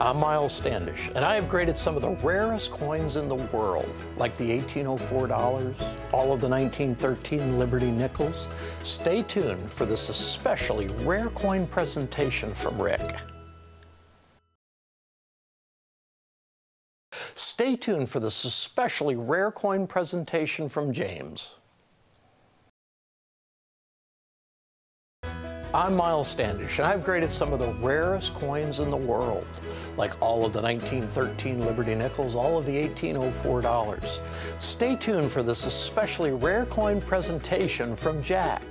I'm Miles Standish, and I have graded some of the rarest coins in the world, like the 1804 dollars, all of the 1913 Liberty nickels. Stay tuned for this especially rare coin presentation from Rick. Stay tuned for this especially rare coin presentation from James. I'm Miles Standish, and I've graded some of the rarest coins in the world, like all of the 1913 Liberty nickels, all of the 1804 dollars. Stay tuned for this especially rare coin presentation from Jack.